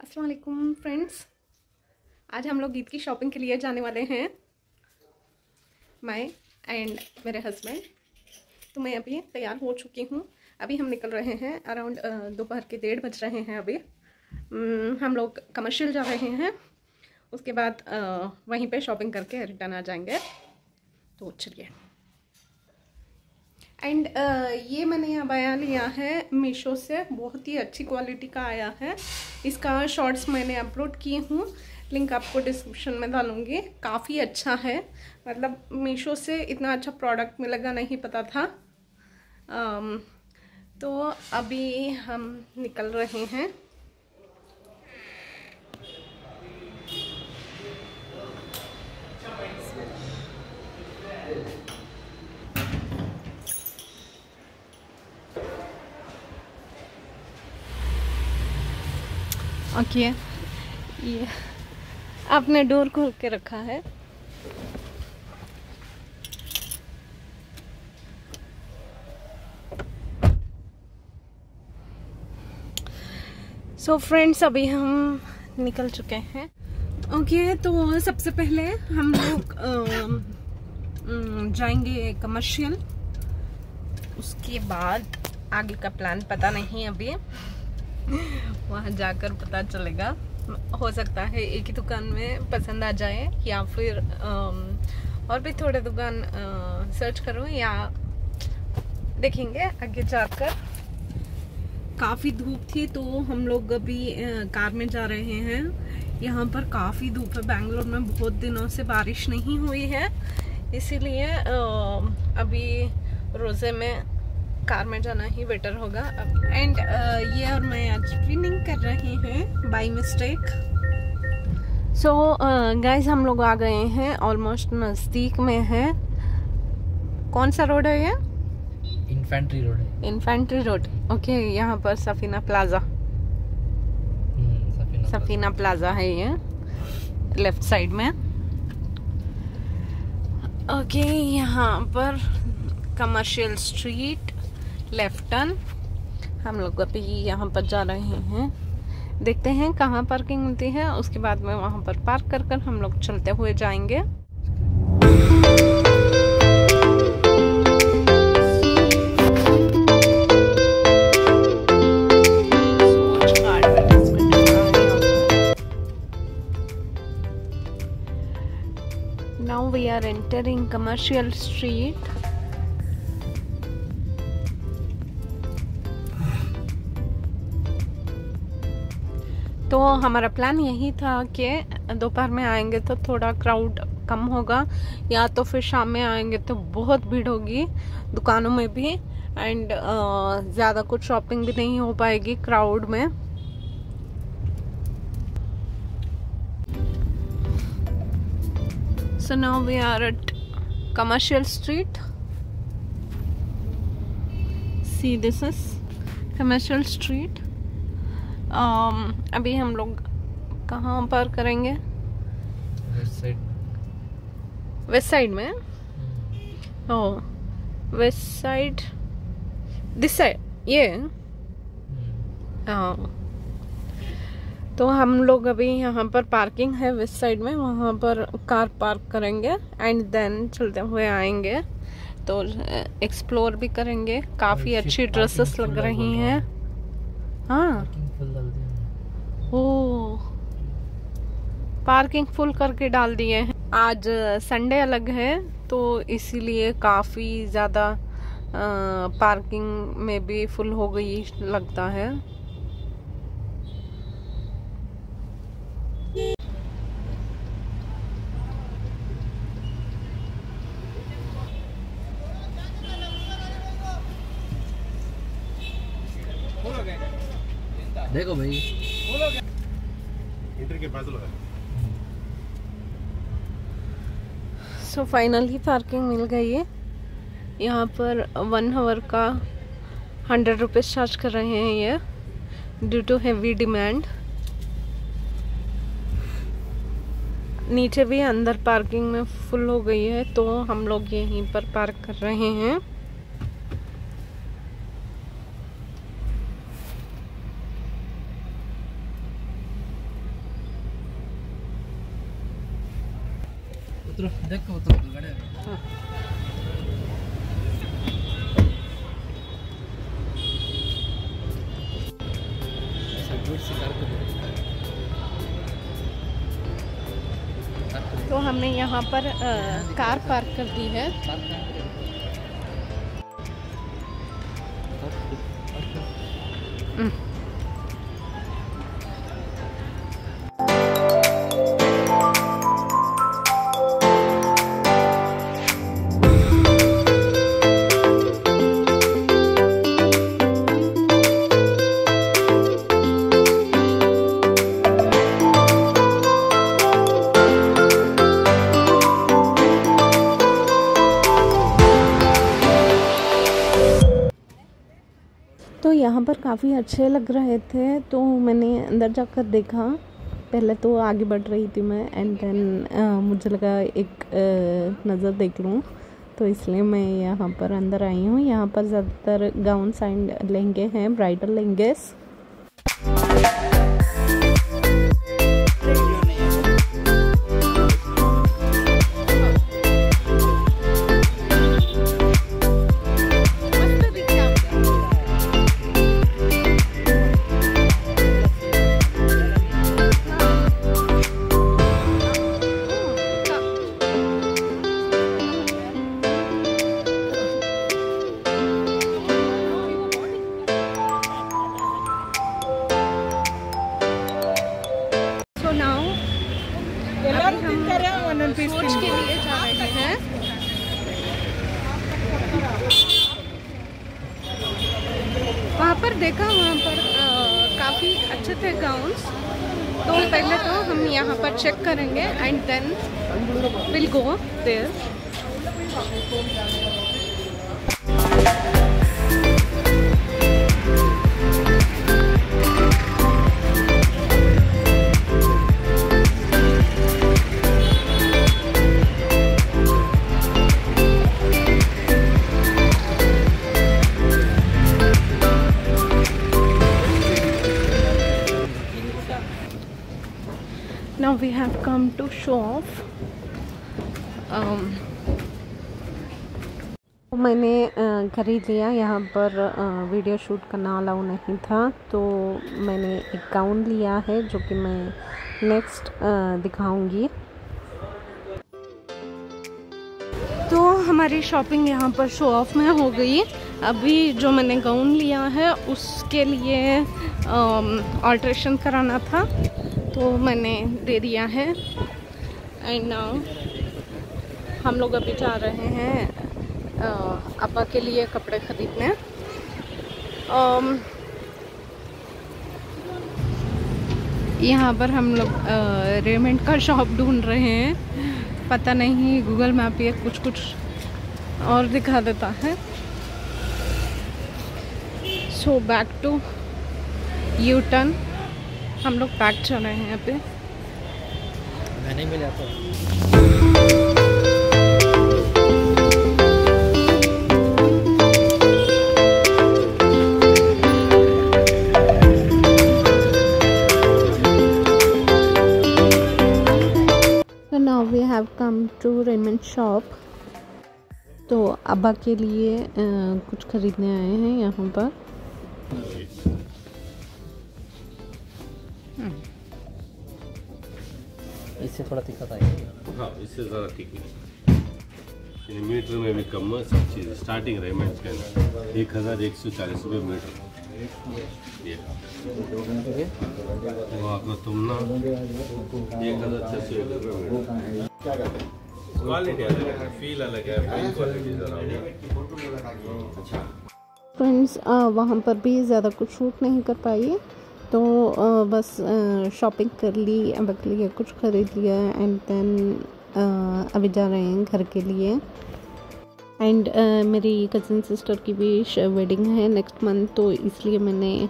अस्सलाम वालेकुम फ्रेंड्स आज हम लोग ईद की शॉपिंग के लिए जाने वाले हैं। मैं एंड मेरे हस्बैंड तो मैं अभी तैयार हो चुकी हूँ। अभी हम निकल रहे हैं अराउंड दोपहर के डेढ़ बज रहे हैं अभी। हम लोग कमर्शियल जा रहे हैं। उसके बाद वहीं पे शॉपिंग करके रिटर्न आ जाएँगे। तो चलिए। एंड uh, ये मैंने यहाँ बया लिया है मीशो से। बहुत ही अच्छी क्वालिटी का आया है। इसका शॉर्ट्स मैंने अपलोड किए हूँ। लिंक आपको डिस्क्रिप्शन में डालूँगी। काफ़ी अच्छा है। मतलब मीशो से इतना अच्छा प्रोडक्ट मिलेगा नहीं पता था। Um, तो अभी हम निकल रहे हैं। ओके। ये आपने डोर खोल के रखा है। सो so फ्रेंड्स अभी हम निकल चुके हैं। ओके okay, तो सबसे पहले हम लोग जाएँगे कमर्शियल उसके बाद आगे का प्लान पता नहीं अभी। वहाँ जाकर पता चलेगा। हो सकता है एक ही दुकान में पसंद आ जाए, या फिर और भी थोड़े दुकान सर्च करूँ, या देखेंगे आगे जाकर। काफ़ी धूप थी तो हम लोग अभी कार में जा रहे हैं। यहाँ पर काफ़ी धूप है, बैंगलोर में बहुत दिनों से बारिश नहीं हुई है। इसीलिए अभी रोज़े में कार में जाना ही बेटर होगा। एंड uh, ये और मैं आज ट्विनिंग कर रही हैं बाई मिस्टेक सो गाइस हम लोग आ गए हैं ऑलमोस्ट नज़दीक में है। कौन सा रोड है ये? इन्फेंट्री रोड है। इन्फेंट्री रोड ओके यहाँ पर Safina plaza hmm, Safina plaza है ये लेफ़्ट साइड में। ओके okay, यहाँ पर कमर्शियल स्ट्रीट लेफ़्ट टर्न हम लोग अभी यहाँ पर जा रहे हैं। देखते हैं कहाँ पार्किंग मिलती है, उसके बाद में वहाँ पर पार्क कर कर हम लोग चलते हुए जाएँगे। Now we are entering commercial street. तो हमारा प्लान यही था कि दोपहर में आएँगे तो थोड़ा क्राउड कम होगा, या तो फिर शाम में आएँगे तो बहुत भीड़ होगी दुकानों में भी एंड ज़्यादा कुछ शॉपिंग भी नहीं हो पाएगी क्राउड में। So now we are at commercial street. See, this is commercial street. अभी हम लोग कहाँ पर करेंगे? वेस्ट साइड में? ओ वेस्ट साइड दिस साइड ये? हाँ तो हम लोग अभी यहाँ पर पार्किंग है वेस्ट साइड में वहाँ पर कार पार्क करेंगे एंड देन चलते हुए आएँगे। तो एक्सप्लोर भी करेंगे। काफ़ी अच्छी ड्रेसेस लग रही हैं। हाँ। ओ। पार्किंग फुल करके डाल दिए हैं। आज संडे अलग है तो इसीलिए काफ़ी ज़्यादा पार्किंग में भी फुल हो गई लगता है। देखो भाई। सो फाइनली पार्किंग मिल गई है। यहाँ पर वन आवर का हंड्रेड रुपीज़ चार्ज कर रहे हैं ये ड्यू टू हैवी डिमांड नीचे भी अंदर पार्किंग में फुल हो गई है तो हम लोग यहीं पर पार्क कर रहे हैं उतरो देख के उतरो गाड़ी में। हाँ। ऐसा ज़ोर से कार को दे। कार को दे। तो हमने यहाँ पर अ, कार पार्क कर दी है। कार काफ़ी अच्छे लग रहे थे तो मैंने अंदर जाकर देखा। पहले तो आगे बढ़ रही थी मैं एंड देन मुझे लगा एक नज़र देख लूँ। तो इसलिए मैं यहाँ पर अंदर आई हूँ। यहाँ पर ज़्यादातर गाउन एंड लहंगे हैं ब्राइडल लहंगेस देखा, वहाँ पर काफ़ी अच्छे थे गाउन्स तो पहले तो हम यहाँ पर चेक करेंगे and then will go there have come to show off um, मैंने खरीद लिया। यहाँ पर वीडियो शूट करना अलाउ नहीं था तो मैंने एक गाउन लिया है जो कि मैं नेक्स्ट दिखाऊँगी। तो हमारी शॉपिंग यहाँ पर शो ऑफ़ में हो गई। अभी जो मैंने गाउन लिया है उसके लिए ऑल्ट्रेशन कराना था। तो मैंने दे दिया है। एंड नाउ हम लोग अभी जा रहे हैं अपा के लिए कपड़े खरीदने। यहाँ पर हम लोग रेमेंट का शॉप ढूंढ रहे हैं। पता नहीं गूगल मैप ये कुछ कुछ और दिखा देता है। So back to U turn हम लोग बैक चल रहे हैं मैं नहीं मिला तो So now we have come to Raymond तो अब्बा के लिए अ, कुछ खरीदने आए हैं यहाँ पर। इससे थोड़ा दिक्कत आएगी। हाँ इससे ज़्यादा ठीक है। मीटर में भी कम है सब चीज़ स्टार्टिंग रेमेंट का ना एक हज़ार एक सौ चालीस रुपये मीटर। ये। वो आपको तुम ना एक हज़ार छः सौ एक रुपये मीटर। क्वालिटी अलग है फील अलग है फील क्वालिटी ज़रा फ्रेंड्स वहाँ पर भी ज़्यादा कुछ शूट नहीं कर पाई तो बस शॉपिंग कर ली अब्बा के लिए कुछ खरीद लिया एंड देन अभी जा रहे हैं घर के लिए। एंड uh, मेरी कज़न सिस्टर की भी वेडिंग है नेक्स्ट मंथ तो इसलिए मैंने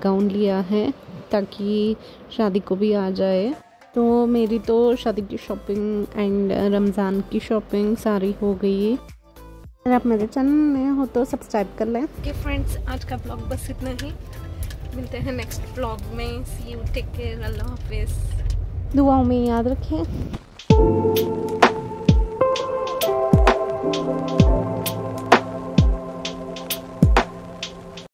गाउन लिया है ताकि शादी को भी आ जाए। तो मेरी तो शादी की शॉपिंग एंड रमज़ान की शॉपिंग सारी हो गई। अगर आप मेरे चैनल में हो तो सब्सक्राइब कर लें। ओके फ्रेंड्स आज का ब्लॉग बस इतना ही। मिलते हैं नेक्स्ट ब्लॉग में. सी यू टेक केयर अल्लाह हाफिज़ दुआओं में याद रखें.